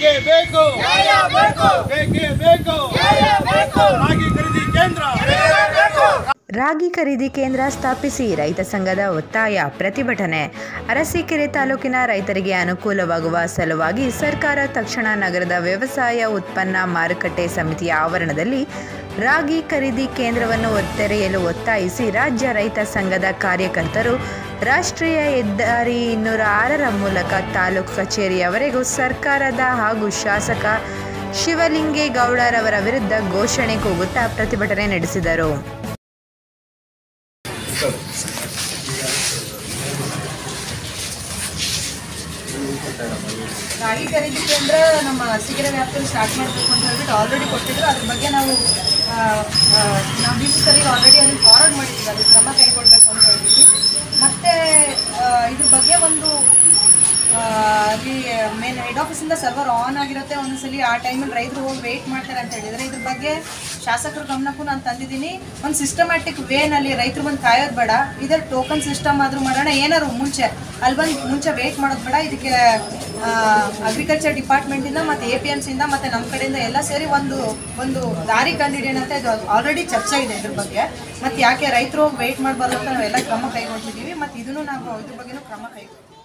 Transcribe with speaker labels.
Speaker 1: ಬೇಕೇ. ಬೇಕು. ಬೇಕೇ. ಬೇಕು. ರಾಗಿ ಖರೀದಿ ಕೇಂದ್ರ.
Speaker 2: ರಾಗಿ ಖರೀದಿ ಕೇಂದ್ರ ಸ್ಥಾಪಿಸಿ ರೈತ ಸಂಘದ ಒತ್ತಾಯ ಪ್ರತಿಭಟನೆ. ಅರಸೀಕೆರೆ ತಾಲೂಕಿನ ರೈತರಿಗೆ ಅನುಕೂಲವಾಗುವ ಸಲುವಾಗಿ ಸರ್ಕಾರ ತಕ್ಷಣ ನಗರದ ವ್ಯವಸಾಯ ಉತ್ಪನ್ನ ಮಾರುಕಟ್ಟೆ ಸಮಿತಿಯ ಆವರಣದಲ್ಲಿ ರಾಗಿ ಖರೀದಿ ಕೇಂದ್ರವನ್ನು ತೆರೆಯಲು ಒತ್ತಾಯಿಸಿ ರಾಜ್ಯ ರೈತ ಸಂಘದ ಕಾರ್ಯಕರ್ತರು ರಾಷ್ಟ್ರೀಯ ಹೆದ್ದಾರಿ ಇನ್ನೂರ ಆರರ ಮೂಲಕ ತಾಲೂಕು ಕಚೇರಿಯವರೆಗೂ ಸರ್ಕಾರದ ಹಾಗೂ ಶಾಸಕ ಶಿವಲಿಂಗೇಗೌಡರವರ ವಿರುದ್ಧ ಘೋಷಣೆ ಕೂಗುತ್ತಾ ಪ್ರತಿಭಟನೆ ನಡೆಸಿದರು.
Speaker 3: ರಾಗಿ ಖರೀದಿ ಕೇಂದ್ರ ನಮ್ಮ ಸಿಗರೆ ವ್ಯಾಪ್ತಿಯಲ್ಲಿ ಸ್ಟಾರ್ಟ್ ಮಾಡಬೇಕು ಅಂತ ಹೇಳ್ಬಿಟ್ಟು ಆಲ್ರೆಡಿ ಕೊಟ್ಟಿದ್ರು. ಅದ್ರ ಬಗ್ಗೆ ನಾವು ನಾವು ಡಿ ಸಿ ಆಲ್ರೆಡಿ ಅದನ್ನು ಫಾರ್ವರ್ಡ್ ಮಾಡಿದ್ದೀವಿ. ಅದಕ್ಕೆ ಕ್ರಮ ಕೈಗೊಳ್ಳಬೇಕು ಅಂತ ಹೇಳ್ಬಿಟ್ಟು. ಮತ್ತು ಇದ್ರ ಬಗ್ಗೆ ಒಂದು ಅಲ್ಲಿ ಮೇನ್ ಹೆಡ್ ಆಫೀಸಿಂದ ಸರ್ವರ್ ಆನ್ ಆಗಿರುತ್ತೆ. ಒಂದೊಂದ್ಸಲಿ ಆ ಟೈಮಲ್ಲಿ ರೈತರು ಹೋಗಿ ವೆಯ್ಟ್ ಮಾಡ್ತಾರೆ ಅಂತ ಹೇಳಿದರೆ ಇದ್ರ ಬಗ್ಗೆ ಶಾಸಕರ ಗಮನಕ್ಕೂ ನಾನು ತಂದಿದ್ದೀನಿ. ಒಂದು ಸಿಸ್ಟಮ್ಯಾಟಿಕ್ ವೇನಲ್ಲಿ ರೈತರು ಬಂದು ಕಾಯೋದು ಬೇಡ. ಇದರ ಟೋಕನ್ ಸಿಸ್ಟಮ್ ಆದರೂ ಮಾಡೋಣ. ಏನಾದ್ರು ಮುಂಚೆ ಅಲ್ಲಿ ಬಂದು ಮುಂಚೆ ವೇಟ್ ಮಾಡೋದು ಬೇಡ. ಇದಕ್ಕೆ ಅಗ್ರಿಕಲ್ಚರ್ ಡಿಪಾರ್ಟ್ಮೆಂಟಿಂದ ಮತ್ತು ಎ ಪಿ ಎಂ ಸಿಯಿಂದ ಮತ್ತು ನಮ್ಮ ಕಡೆಯಿಂದ ಎಲ್ಲ ಸೇರಿ ಒಂದು ಒಂದು ದಾರಿ ಕಂಡಿಡಿಯೋಣ ಅಂತ ಇದು ಆಲ್ರೆಡಿ ಚರ್ಚೆ ಇದೆ ಇದ್ರ ಬಗ್ಗೆ. ಮತ್ತು ಯಾಕೆ ರೈತರು ವೆಯ್ಟ್ ಮಾಡಬಾರ್ದು ಅಂತ ನಾವೆಲ್ಲ ಕ್ರಮ ಕೈಗೊಂಡಿದ್ದೀವಿ ಮತ್ತು ಇದನ್ನು ನಾವು ಇದ್ರ ಬಗ್ಗೆನೂ ಕ್ರಮ ಕೈಗೊಳ್ತೀವಿ.